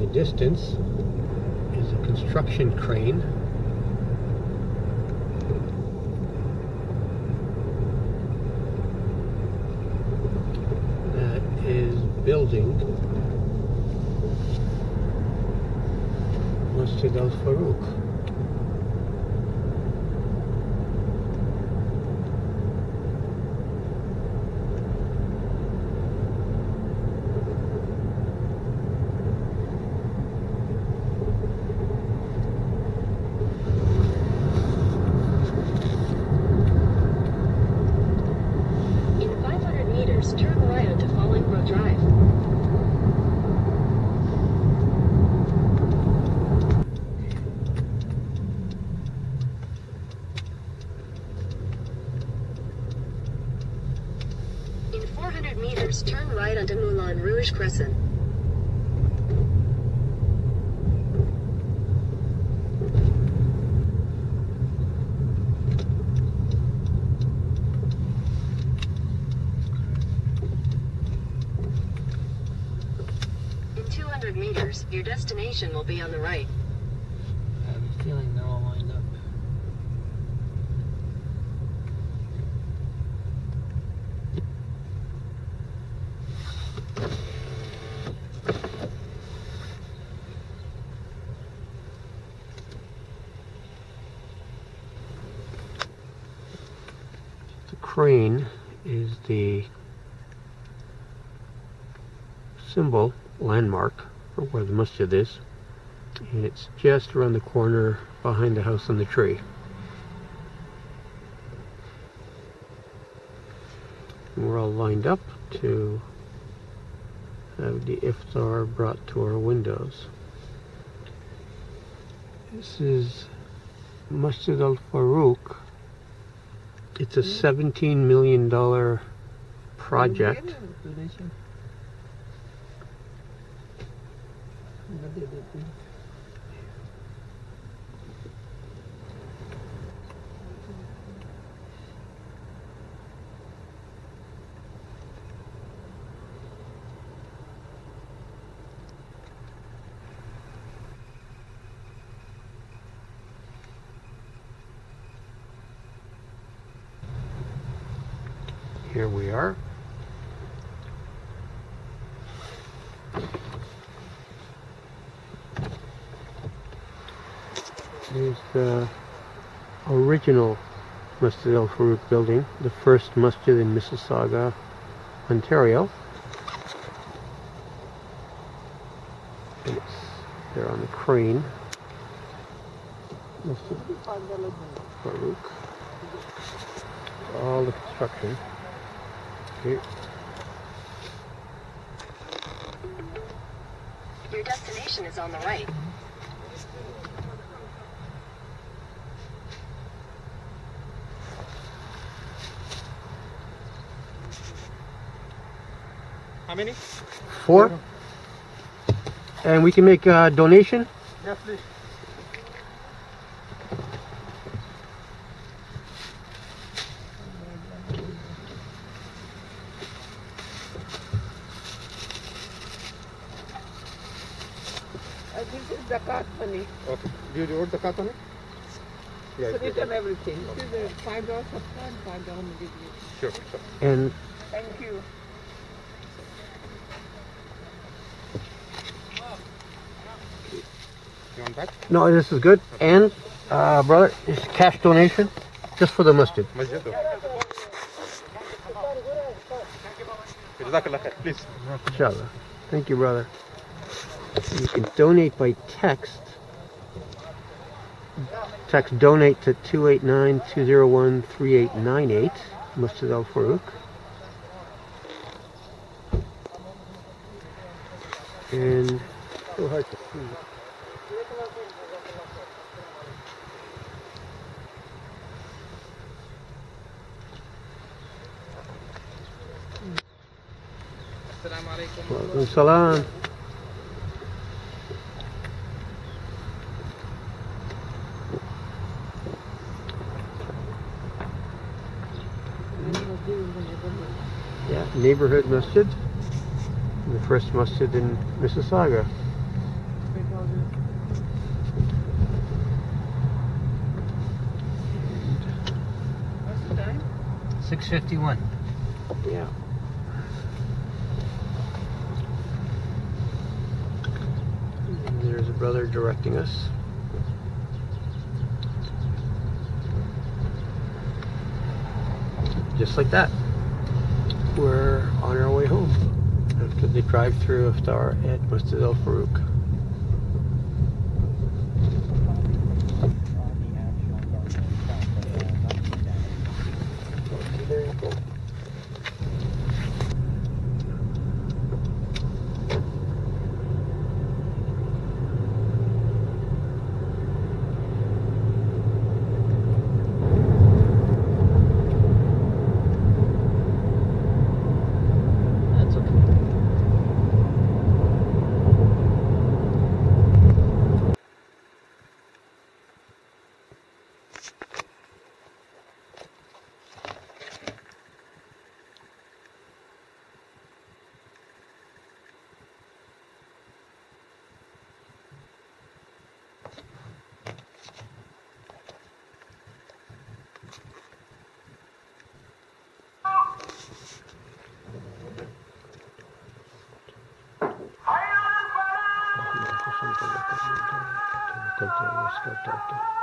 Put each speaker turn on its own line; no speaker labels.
The distance is a construction crane. That is building Masjid Al Farooq.
In 500 meters, turn right onto Falling Grove Drive. In 400 meters, turn right onto Moulin Rouge Crescent. In 200 meters, your destination will be on the right.
I have a feeling they're all lined up. The crane is the symbol, landmark for where the masjid is and it's just around the corner behind the house on the tree. And we're all lined up to have the iftar brought to our windows. This is Masjid Al Farooq. It's a $17 million project. Here we are. Here's the original Masjid Al Farooq building, the first masjid in Mississauga, Ontario. And it's there on the crane. Masjid Farooq. All the construction. Here.
Your destination is on the right.
How many?
Four. And we can make a donation.
Yes, please.
This is the card money.
Okay. Do you want the cut on it? Yeah,
Put it on everything. This is a five dollars of card, five dollars we give you.
sure, sure.
And
Thank you.
You want that?
no, this is good. And uh, brother, it's cash donation just for the masjid.
Masjid. Jazakallah khair. Please.
Inshallah. Thank you, brother. You can donate by text. Text donate to 289-201-3898, Masjid Al Farooq. And so hard to see.
Assalamu alaikum.
Neighborhood masjid. The first masjid in Mississauga.
What's the time?
651.
Yeah. And there's a brother directing us. Just like that. We're on our way home after the drive through of Iftar at Masjid Al Farooq. Something like that.